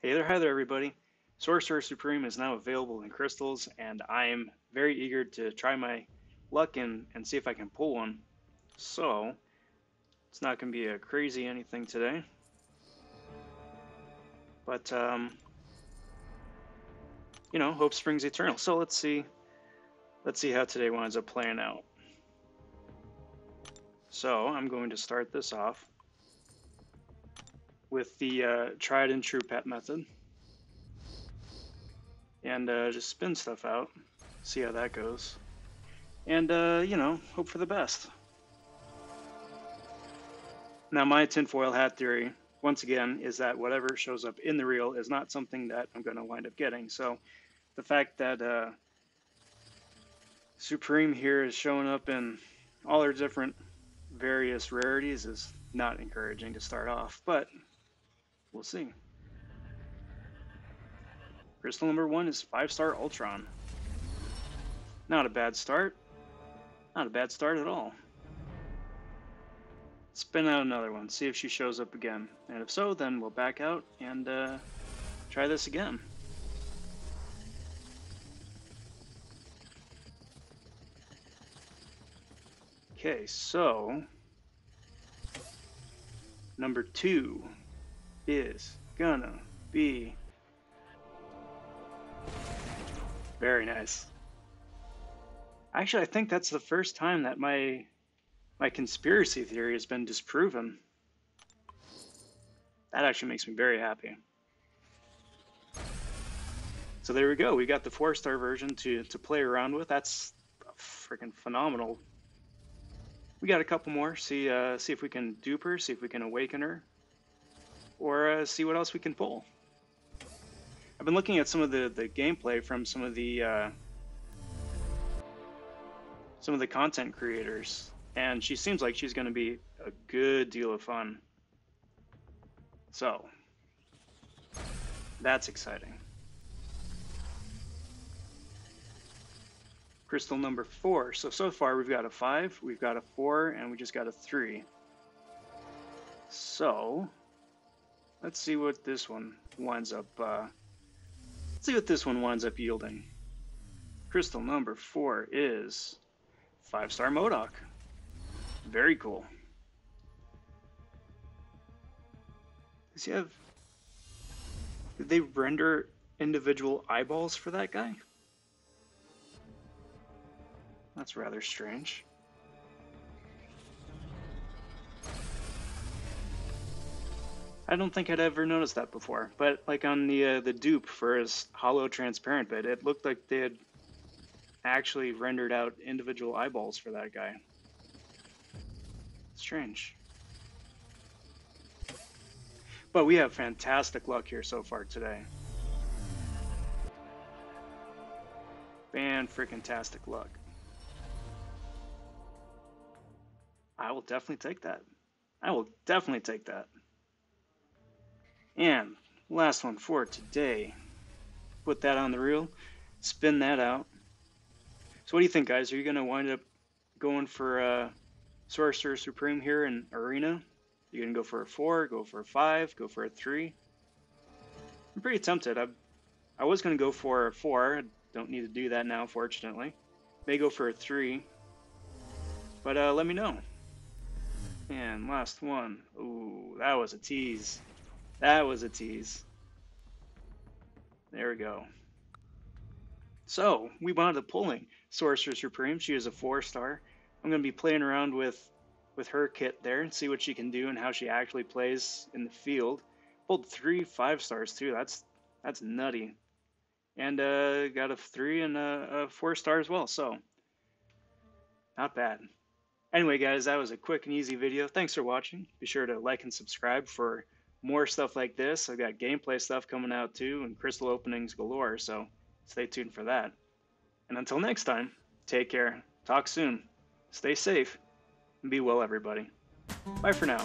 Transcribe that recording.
Hey there, hi there, everybody. Sorcerer Supreme is now available in crystals, and I'm very eager to try my luck and, and see if I can pull one. So, it's not going to be a crazy anything today. But, um, you know, hope springs eternal. So let's see, let's see how today winds up playing out. So I'm going to start this off with the uh, tried and true pet method. And uh, just spin stuff out, see how that goes. And, uh, you know, hope for the best. Now, my tinfoil hat theory, once again, is that whatever shows up in the reel is not something that I'm going to wind up getting. So the fact that uh, Supreme here is showing up in all their different various rarities is not encouraging to start off, but We'll see. Crystal number one is five star Ultron. Not a bad start. Not a bad start at all. Spin out another one, see if she shows up again. And if so, then we'll back out and uh, try this again. Okay, so number two is gonna be very nice. Actually, I think that's the first time that my my conspiracy theory has been disproven. That actually makes me very happy. So there we go. We got the four-star version to, to play around with. That's freaking phenomenal. We got a couple more. See uh, see if we can dupe her. See if we can awaken her or uh, see what else we can pull. I've been looking at some of the, the gameplay from some of the uh, some of the content creators, and she seems like she's going to be a good deal of fun. So, that's exciting. Crystal number four. So, so far we've got a five, we've got a four, and we just got a three. So, Let's see what this one winds up, uh, let's see what this one winds up yielding. Crystal number four is five-star MODOK. Very cool. Does he have, did they render individual eyeballs for that guy? That's rather strange. I don't think I'd ever noticed that before, but like on the uh, the dupe for his hollow transparent bit, it looked like they had actually rendered out individual eyeballs for that guy. Strange. But we have fantastic luck here so far today. Fan freaking tastic luck. I will definitely take that. I will definitely take that. And last one for today. Put that on the reel, spin that out. So what do you think, guys? Are you going to wind up going for uh, Sorcerer Supreme here in Arena? You going to go for a 4, go for a 5, go for a 3? I'm pretty tempted. I, I was going to go for a 4. I don't need to do that now, fortunately. May go for a 3. But uh, let me know. And last one. Ooh, that was a tease. That was a tease. There we go. So, we wound up pulling Sorcerer Supreme. She is a four star. I'm going to be playing around with with her kit there and see what she can do and how she actually plays in the field. Pulled three five stars too. That's that's nutty. And uh, got a three and a, a four star as well. So, not bad. Anyway, guys, that was a quick and easy video. Thanks for watching. Be sure to like and subscribe for more stuff like this. I've got gameplay stuff coming out too, and crystal openings galore, so stay tuned for that. And until next time, take care, talk soon, stay safe, and be well, everybody. Bye for now.